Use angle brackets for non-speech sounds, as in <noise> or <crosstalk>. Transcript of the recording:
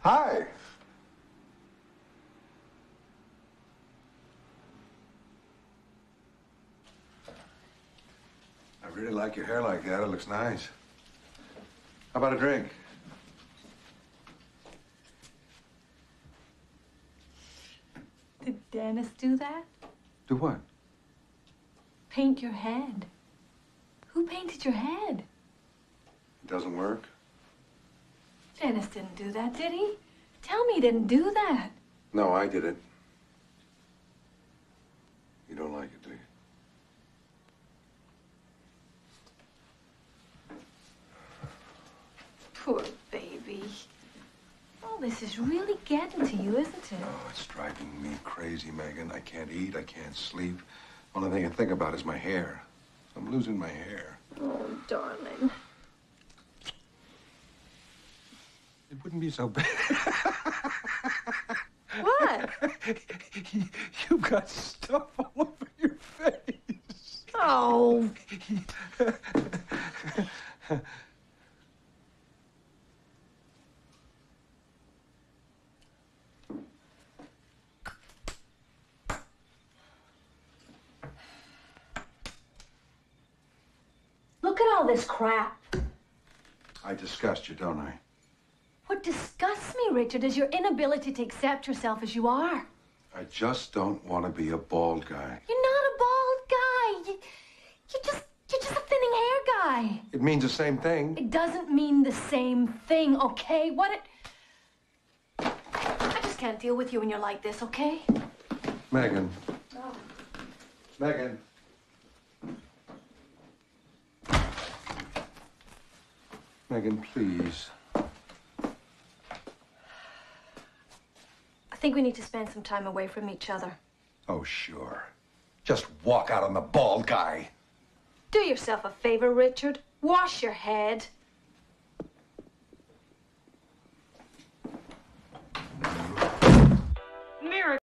Hi. I really like your hair like that. It looks nice. How about a drink? Did Dennis do that? Do what? Paint your head. Who painted your head? It doesn't work? Dennis didn't do that, did he? Tell me he didn't do that. No, I did it. You don't like it, do you? Poor baby. Oh, this is really getting to you, isn't it? Oh, it's driving me crazy, Megan. I can't eat. I can't sleep. Only thing I think about is my hair. I'm losing my hair. Oh, darling. It wouldn't be so bad. <laughs> What? <laughs> You've got stuff all over your face. Oh. Look at all this crap. I disgust you, don't I? What disgusts me, Richard, is your inability to accept yourself as you are. I just don't want to be a bald guy. You're not a bald guy. You, you're just you're just a thinning hair guy. It means the same thing. It doesn't mean the same thing, okay? What it I just can't deal with you when you're like this, okay? Megan. Megan. Megan, please. Think we need to spend some time away from each other. Oh, sure. Just walk out on the bald guy. Do yourself a favor, Richard. Wash your head.